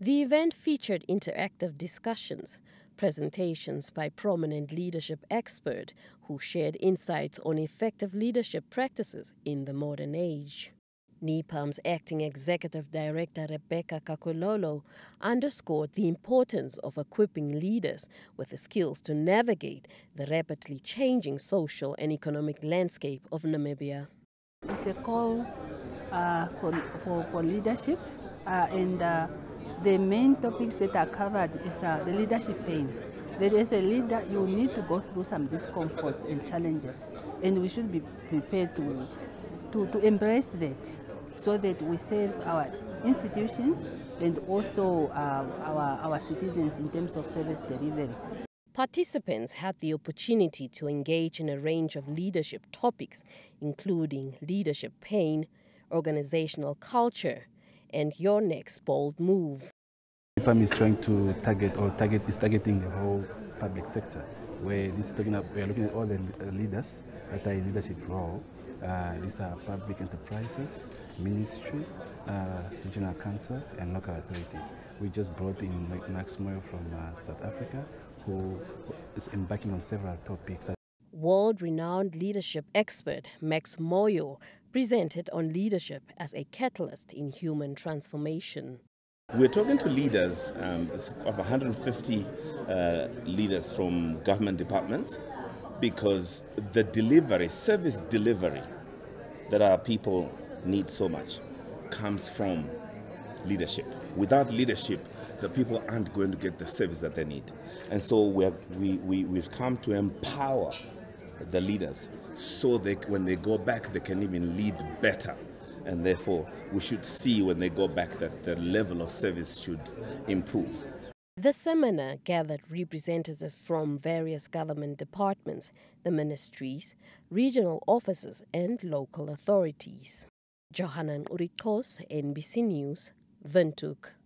The event featured interactive discussions, presentations by prominent leadership experts who shared insights on effective leadership practices in the modern age. NIPAM's acting executive director Rebecca Kakololo underscored the importance of equipping leaders with the skills to navigate the rapidly changing social and economic landscape of Namibia. It's a call uh, for, for, for, leadership uh, and uh, the main topics that are covered is uh, the leadership pain. That as a leader, you need to go through some discomforts and challenges, and we should be prepared to, to, to embrace that so that we serve our institutions and also uh, our, our citizens in terms of service delivery. Participants had the opportunity to engage in a range of leadership topics, including leadership pain, organizational culture, and your next bold move. NIPAM is trying to target or target is targeting the whole public sector, where this is talking about, we are looking at all the leaders that are in leadership role uh, these are public enterprises, ministries, uh, regional council, and local authority. We just brought in Max Moyo from uh, South Africa, who is embarking on several topics. World-renowned leadership expert Max Moyo presented on leadership as a catalyst in human transformation. We're talking to leaders, um, of 150 uh, leaders from government departments, because the delivery, service delivery that our people need so much comes from leadership. Without leadership, the people aren't going to get the service that they need. And so we we, we, we've come to empower the leaders so that when they go back, they can even lead better. And therefore, we should see when they go back that the level of service should improve. The seminar gathered representatives from various government departments, the ministries, regional offices, and local authorities. Johanan Uritos, NBC News, Windhoek.